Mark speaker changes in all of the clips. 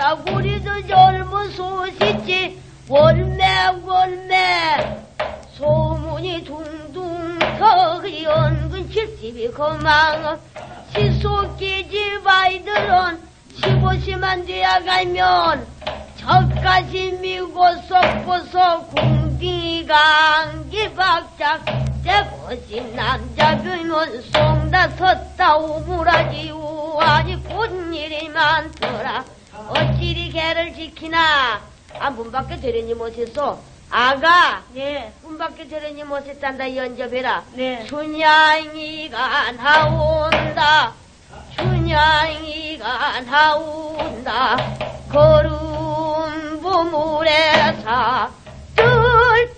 Speaker 1: 싸구리도 젊은 소시지. 월매 월매. 소문이 둥둥 터그 연근 칠십이 거망 시속기지 바이들은 십오시만 되어가면 저까지 미고 썩고서 궁디강 기박작 대보신 남자 그면 송다 섰다. 오므라지 우아니 꽃일이 많더라. 어찌리 개를 지키나? 아 문 밖에 되려니 못했어 아가
Speaker 2: 네,
Speaker 1: 문 밖에 되려니 못했단다 연접해라.
Speaker 2: 네.
Speaker 1: 춘향이가 나온다. 춘향이가 나온다. 거름 부물에서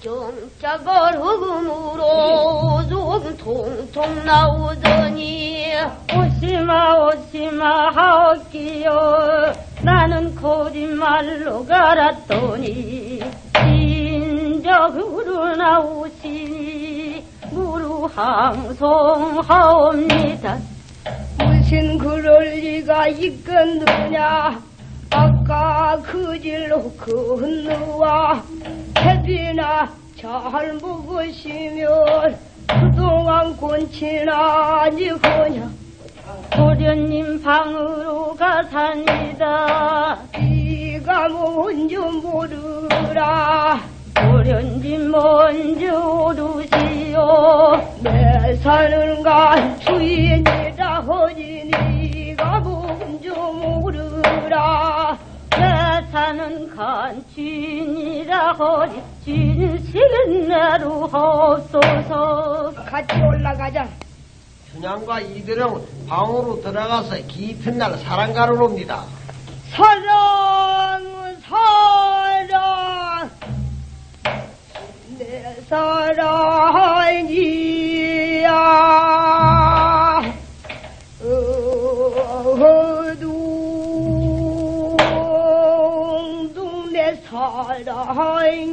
Speaker 1: 쩔정짝을 흑음으로 좀 통통 나오더니
Speaker 2: 오시마 오시마 하옵기요 나는 거짓말로 갈았더니 진적으로 나오시니 무루항송하옵니다.
Speaker 3: 무슨 그럴 리가 있겠느냐? 아까 그 길로 건너와 해비나 잘 먹으시면 그동안 곤치나 니 거냐
Speaker 2: 도련님 방으로 가사니다.
Speaker 3: 네가 뭔지 모르라.
Speaker 2: 도련님 먼저 오르시오.
Speaker 3: 내 사는가 주인이라 허니 네가 뭔지 모르라.
Speaker 2: 내 사는 간주인이라 허리 진실은 나로 없소서.
Speaker 3: 같이 올라가자
Speaker 4: 춘향과 이대령 방으로 들어가서 깊은 날 사랑가를 옵니다.
Speaker 3: 사랑 사랑 내 사랑이야 어둥둥 내 사랑이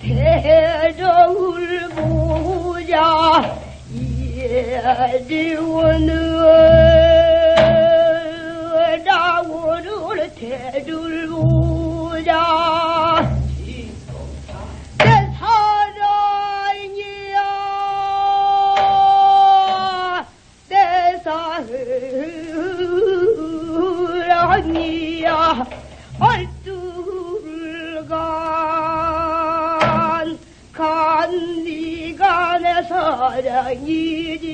Speaker 3: 대저울 보자 예지원은 사랑이지